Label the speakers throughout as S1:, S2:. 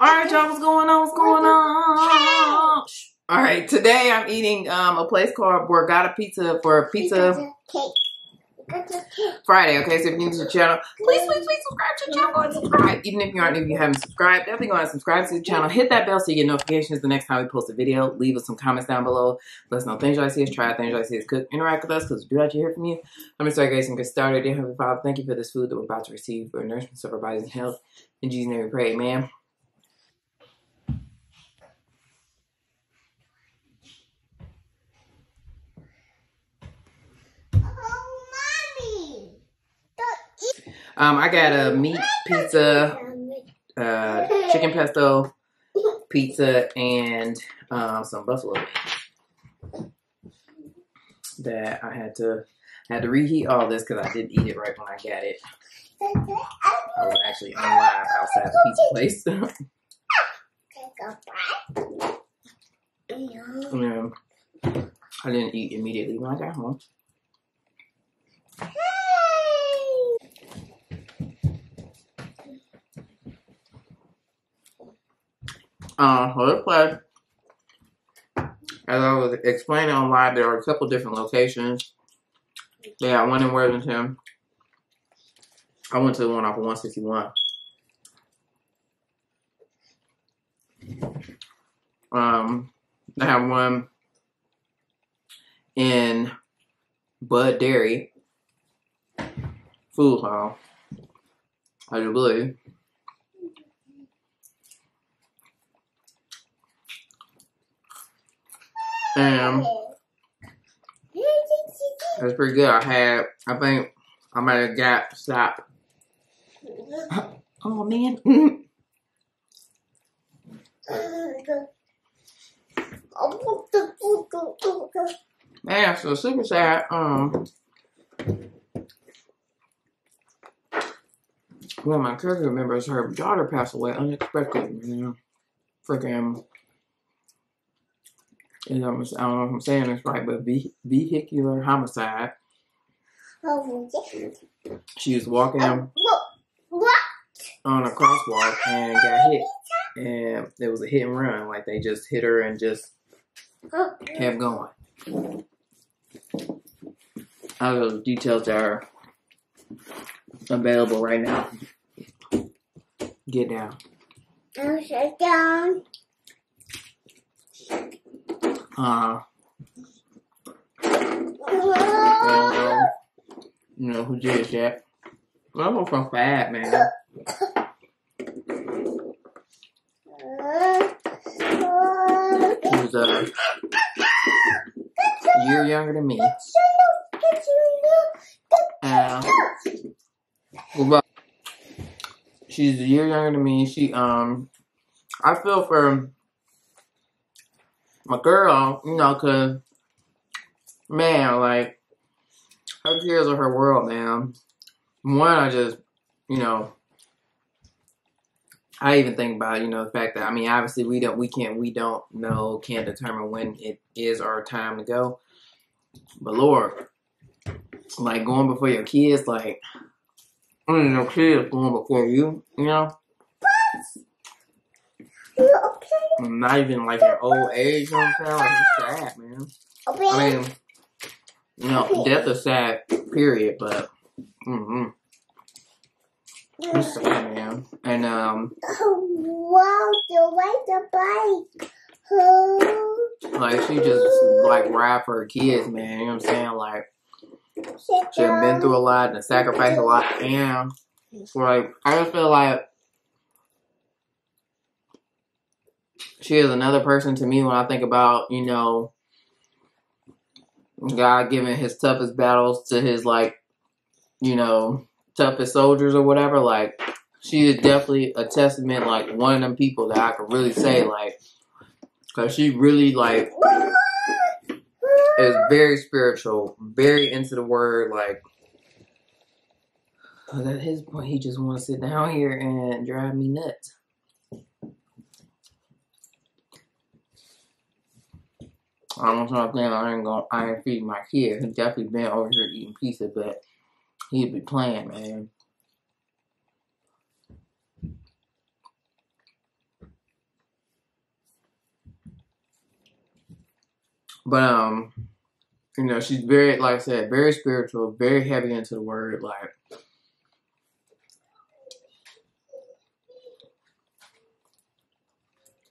S1: All right, y'all, what's going on? What's going on? All right, today I'm eating um, a place called Borgata Pizza for Pizza Friday. Okay, so if you're new to the channel, please, please, please subscribe to the channel. Go and subscribe. Even if you aren't, if you haven't subscribed, definitely go and subscribe to the channel. Hit that bell so you get notifications the next time we post a video. Leave us some comments down below. Let us know things you like to see us try, things you like to see us cook. Interact with us because we do like to hear from you. Let me start, guys, and get started. Dear Heavenly Father, thank you for this food that we're about to receive for nourishment of our bodies and health. In Jesus' name we pray, amen. Um, I got a meat pizza, uh, chicken pesto pizza, and um, some buffalo wings. That I had to I had to reheat all this because I didn't eat it right when I got it. I was actually on live outside the pizza place. and I didn't eat immediately when I got home. Uh, well, play. As I was explaining on live, there are a couple different locations. They got one in Worthington. I went to the one off of 161. Um, I have one in Budd Dairy Food Hall. I do believe. That's pretty good. I had, I think I might have got stopped. Oh man. Man, so super sad. Um, one of my caregiver members, her daughter passed away unexpectedly. You know, freaking you know, I don't know if I'm saying this right, but vehicular homicide. She was walking what? on a crosswalk and got hit. And it was a hit and run. Like they just hit her and just kept going. All those details are available right now. Get down.
S2: Sit down.
S1: Uh, uh, you know who did that? I'm from Fab, man. He was a year younger than me. Uh, well, she's a year younger than me. She um, I feel for my girl, you know, cause man, like her tears are her world, man. One, I just, you know, I even think about, you know, the fact that I mean, obviously we don't, we can't, we don't know, can't determine when it is our time to go. But Lord, like going before your kids, like, I mean, your kids going before you, you know. Not even like an old age, you know what I'm saying? Like, it's sad, man. I mean, you know, death is sad, period, but, mm-hmm. It's sad, man. And, um.
S2: Wow, you like the bike.
S1: Like, she just, like, ride for her kids, man. You know what I'm saying? Like, she been through a lot and sacrificed a lot. And, like, I just feel like she is another person to me when I think about, you know, God giving his toughest battles to his, like, you know, toughest soldiers or whatever. Like, she is definitely a testament, like, one of them people that I could really say, like, because she really, like, is very spiritual, very into the word, like, at his point, he just want to sit down here and drive me nuts. I don't know if I plan gonna. going iron feed my kid. He definitely been over here eating pizza, but he'd be playing, man. But um, you know, she's very, like I said, very spiritual, very heavy into the word, like.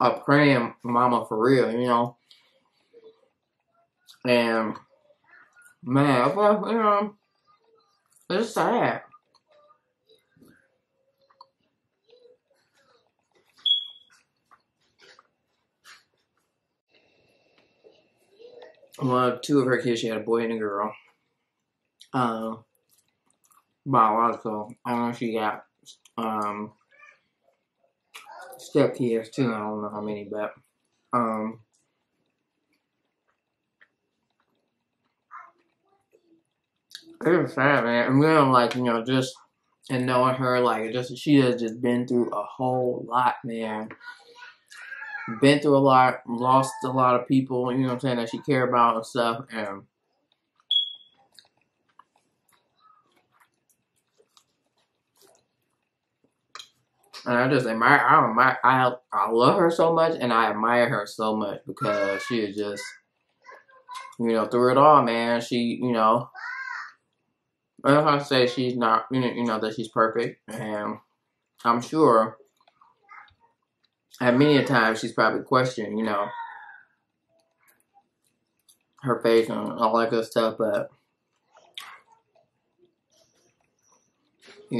S1: A praying mama for real, you know. And man, well, you know, it's sad. Well, two of her kids, she had a boy and a girl. Uh, biological. I don't know if she got um step kids too. I don't know how many, but um it was sad, man. And then like, you know, just and knowing her, like just she has just been through a whole lot, man. Been through a lot, lost a lot of people, you know what I'm saying, that she cared about and stuff, and And I just admire, I admire, I, I love her so much, and I admire her so much because she is just, you know, through it all, man. She, you know, I don't have to say she's not, you know, you know that she's perfect, and I'm sure at many a times she's probably questioned, you know, her faith and all that good stuff, but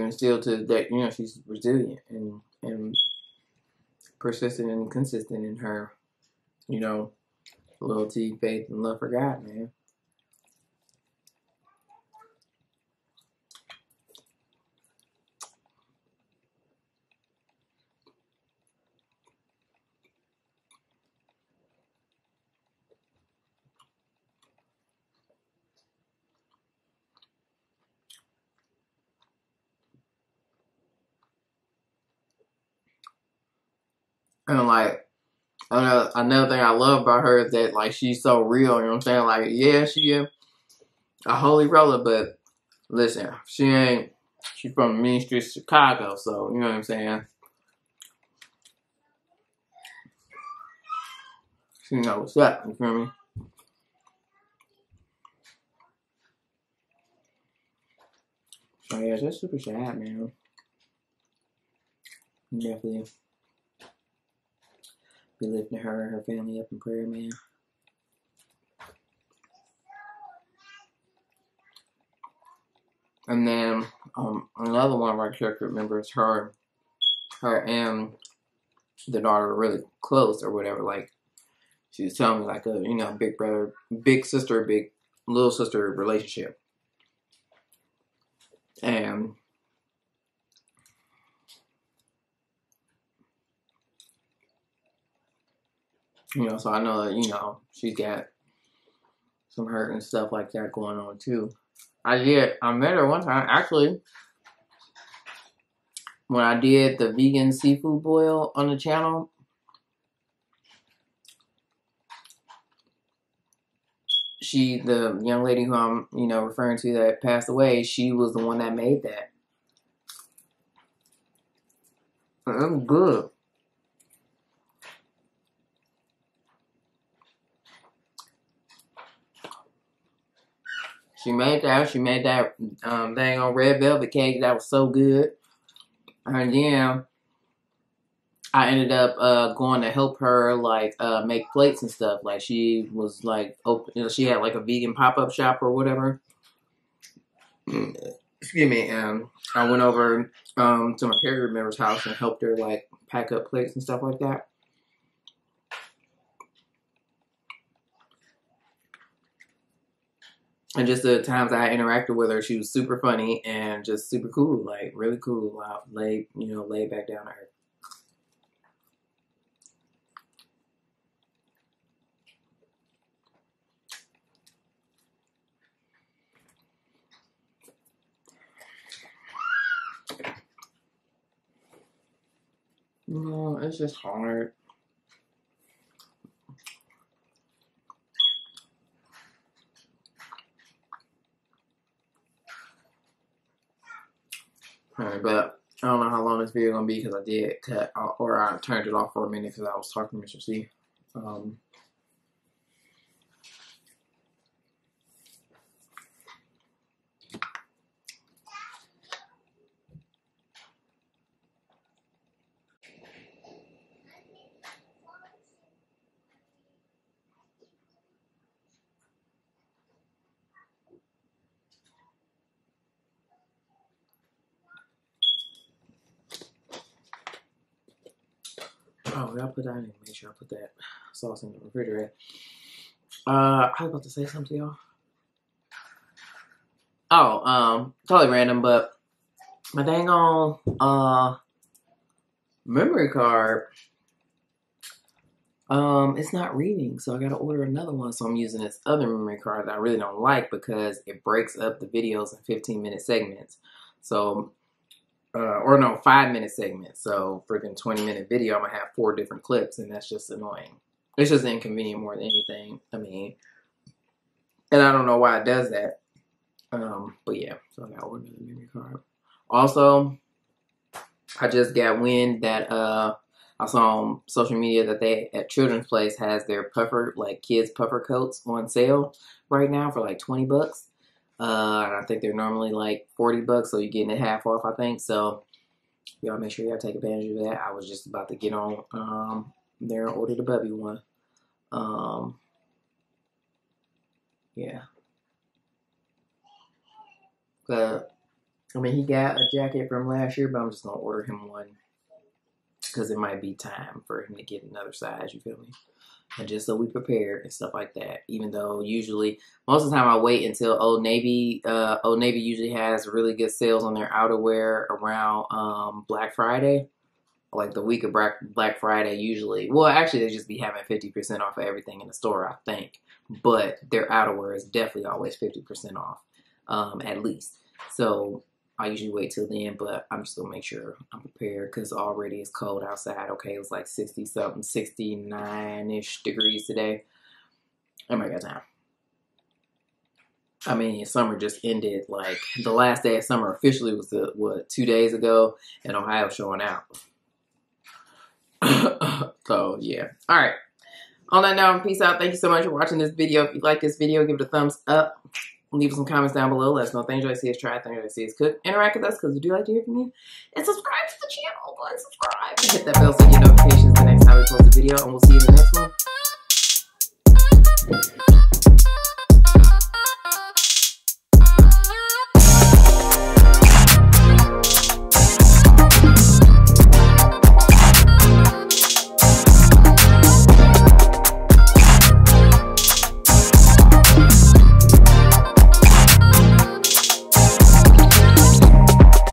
S1: know, still to that, you know, she's resilient and and persistent and consistent in her, you know, loyalty, faith, and love for God, man. And like another another thing I love about her is that like she's so real, you know what I'm saying? Like, yeah, she a holy roller, but listen, she ain't she's from the Main Street Chicago, so you know what I'm saying? She know what's up, you feel me? So yeah, that's super sad, man. Definitely be lifting her and her family up in prayer, man. And then um, another one of our character members, her, her and the daughter were really close or whatever. Like she was telling me, like a you know big brother, big sister, big little sister relationship. And you know, so I know that, you know, she's got some hurt and stuff like that going on too. I did, I met her one time, actually, when I did the vegan seafood boil on the channel. She, the young lady who I'm, you know, referring to that passed away, she was the one that made that. It was good. She made that. She made that um, thing on red velvet cake. That was so good. And then I ended up uh, going to help her like uh, make plates and stuff. Like she was like open. You know, she had like a vegan pop up shop or whatever. Excuse me. And I went over um, to my caregiver member's house and helped her like pack up plates and stuff like that. And just the times I interacted with her, she was super funny and just super cool, like really cool. Out, lay, you know, lay back down to her. No, it's just hard. Alright, but I don't know how long this video gonna be because I did cut or I turned it off for a minute because I was talking to Mr. C. Um, Oh, I put that in. Make sure I put that sauce in the refrigerator. Uh, I was about to say something to y'all. Oh, um, totally random, but my dang on uh memory card um it's not reading so i gotta order another one so i'm using this other memory card that i really don't like because it breaks up the videos in 15 minute segments so uh, or no five minute segment. so freaking 20 minute video i'm gonna have four different clips and that's just annoying it's just inconvenient more than anything i mean and i don't know why it does that um but yeah so i order another memory card also, I just got wind that uh I saw on social media that they at Children's Place has their puffer like kids puffer coats on sale right now for like twenty bucks. Uh, and I think they're normally like forty bucks, so you're getting it half off. I think so. Y'all make sure y'all take advantage of that. I was just about to get on um there and order the Bubby one. Um, yeah. But I mean, he got a jacket from last year, but I'm just gonna order him one because it might be time for him to get another size. You feel me? And just so we prepare and stuff like that. Even though usually most of the time I wait until Old Navy. Uh, Old Navy usually has really good sales on their outerwear around um, Black Friday, like the week of Black Black Friday. Usually, well, actually, they just be having fifty percent off of everything in the store, I think. But their outerwear is definitely always fifty percent off, um, at least. So I usually wait till then, but I'm just gonna make sure I'm prepared because already it's cold outside. Okay, it was like 60 something, 69 ish degrees today. Oh my god, time. I mean, summer just ended. Like the last day of summer officially was the what two days ago, and Ohio showing out. so yeah, all right. On that note, peace out. Thank you so much for watching this video. If you like this video, give it a thumbs up. Leave some comments down below. Let us know things you like to see us try, things you like to see us cook. Interact with us because we do like to hear from you. And subscribe to the channel. Go and subscribe. Hit that bell so you get notifications the next time we post a video. And we'll see you in the next